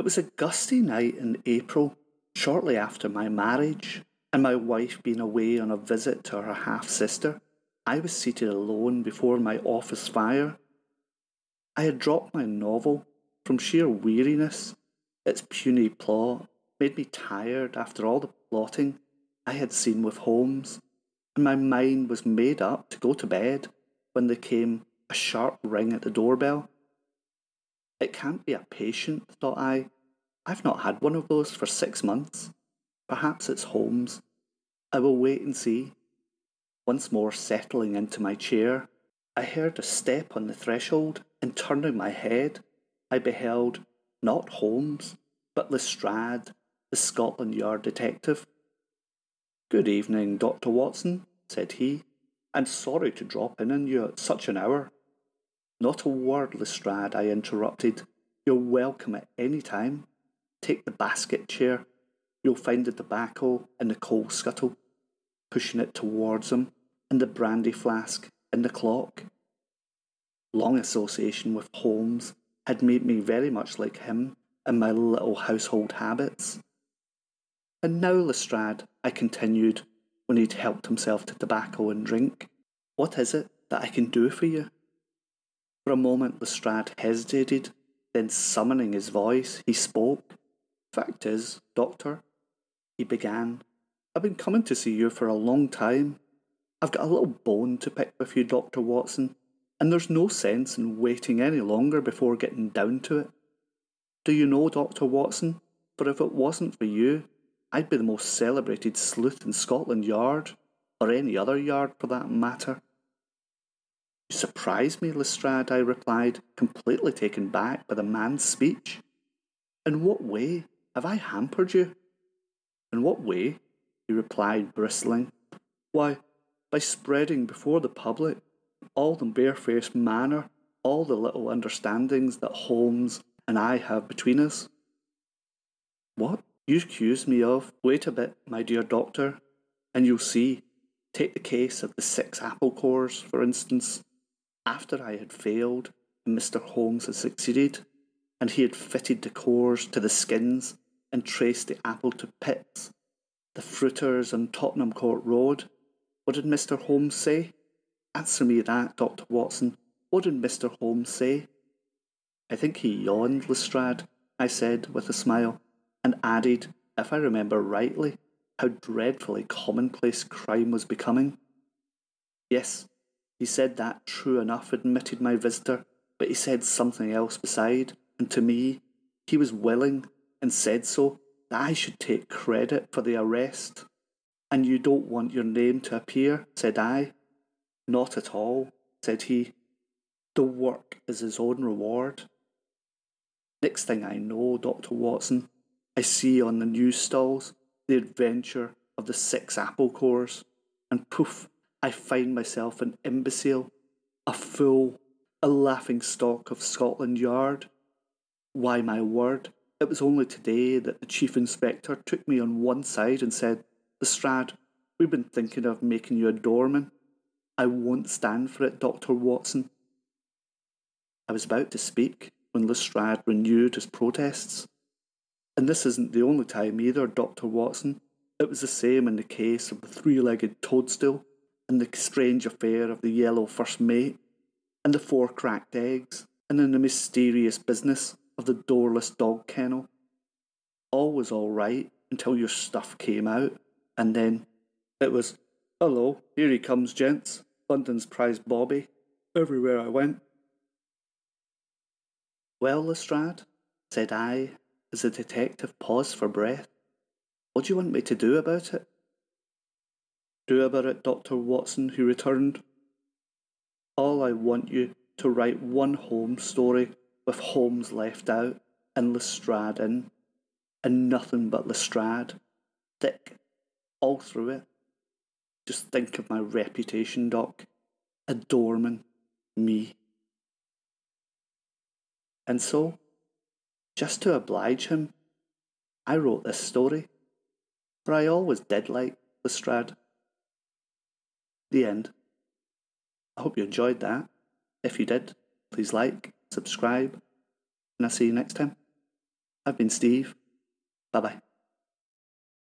It was a gusty night in April, shortly after my marriage, and my wife being away on a visit to her half sister. I was seated alone before my office fire. I had dropped my novel from sheer weariness. Its puny plot made me tired after all the plotting I had seen with Holmes, and my mind was made up to go to bed when there came a sharp ring at the doorbell. It can't be a patient, thought I. I've not had one of those for six months. Perhaps it's Holmes. I will wait and see. Once more settling into my chair, I heard a step on the threshold, and turning my head, I beheld not Holmes, but Lestrade, the Scotland Yard detective. Good evening, Dr. Watson, said he. I'm sorry to drop in on you at such an hour. Not a word, Lestrade, I interrupted. You're welcome at any time. Take the basket chair. You'll find the tobacco in the coal scuttle, pushing it towards him, and the brandy flask in the clock. Long association with Holmes had made me very much like him in my little household habits. And now, Lestrade, I continued, when he'd helped himself to tobacco and drink, what is it that I can do for you? For a moment, Lestrade hesitated, then summoning his voice, he spoke. Fact is, Doctor, he began, I've been coming to see you for a long time. I've got a little bone to pick with you, Dr. Watson, and there's no sense in waiting any longer before getting down to it. Do you know, Dr. Watson, for if it wasn't for you, I'd be the most celebrated sleuth in Scotland Yard, or any other yard for that matter. You surprise me, Lestrade, I replied, completely taken back by the man's speech. In what way have I hampered you? In what way? he replied, bristling. Why, by spreading before the public all the barefaced manner, all the little understandings that Holmes and I have between us. What? You accuse me of? Wait a bit, my dear doctor, and you'll see. Take the case of the six apple cores, for instance. After I had failed, and Mr. Holmes had succeeded, and he had fitted the cores to the skins and traced the apple to Pitt's, the fruiters on Tottenham Court Road, what did Mr. Holmes say? Answer me that, Dr. Watson. What did Mr. Holmes say? I think he yawned, Lestrade, I said with a smile and added, if I remember rightly, how dreadfully commonplace crime was becoming. Yes, he said that true enough, admitted my visitor, but he said something else beside, and to me, he was willing, and said so, that I should take credit for the arrest. And you don't want your name to appear, said I. Not at all, said he. The work is his own reward. Next thing I know, Dr. Watson, I see on the news stalls the adventure of the six apple cores, and poof, I find myself an imbecile, a fool, a laughing stock of Scotland Yard. Why, my word, it was only today that the Chief Inspector took me on one side and said, Lestrade, we've been thinking of making you a doorman. I won't stand for it, Dr. Watson. I was about to speak when Lestrade renewed his protests. And this isn't the only time either, Dr. Watson. It was the same in the case of the three legged toadstool, and the strange affair of the yellow first mate, and the four cracked eggs, and in the mysterious business of the doorless dog kennel. All was all right until your stuff came out, and then it was, hello, here he comes, gents, London's prize Bobby, everywhere I went. Well, Lestrade, said I, as the detective paused for breath, what do you want me to do about it? Do about it, Dr. Watson, who returned. All I want you to write one Holmes story with Holmes left out and Lestrade in, and nothing but Lestrade, thick, all through it. Just think of my reputation, Doc. A doorman, me. And so, just to oblige him, I wrote this story, for I always did like Lestrade. The end. I hope you enjoyed that. If you did, please like, subscribe, and I'll see you next time. I've been Steve. Bye bye.